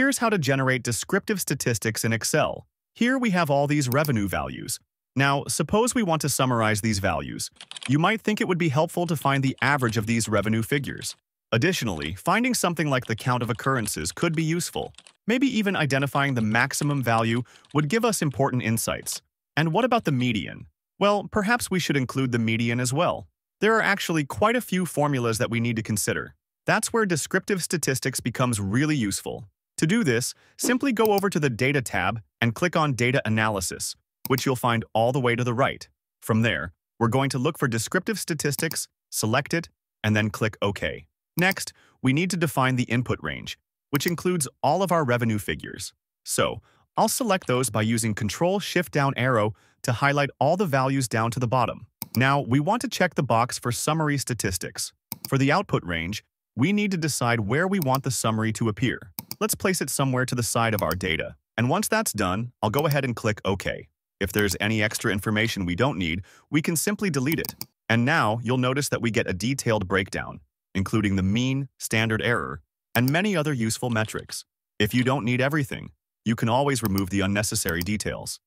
here's how to generate descriptive statistics in Excel. Here we have all these revenue values. Now, suppose we want to summarize these values. You might think it would be helpful to find the average of these revenue figures. Additionally, finding something like the count of occurrences could be useful. Maybe even identifying the maximum value would give us important insights. And what about the median? Well, perhaps we should include the median as well. There are actually quite a few formulas that we need to consider. That's where descriptive statistics becomes really useful. To do this, simply go over to the Data tab and click on Data Analysis, which you'll find all the way to the right. From there, we're going to look for descriptive statistics, select it, and then click OK. Next, we need to define the input range, which includes all of our revenue figures. So, I'll select those by using Control-Shift-Down arrow to highlight all the values down to the bottom. Now, we want to check the box for Summary Statistics. For the output range, we need to decide where we want the summary to appear. Let's place it somewhere to the side of our data. And once that's done, I'll go ahead and click OK. If there's any extra information we don't need, we can simply delete it. And now you'll notice that we get a detailed breakdown, including the mean, standard error, and many other useful metrics. If you don't need everything, you can always remove the unnecessary details.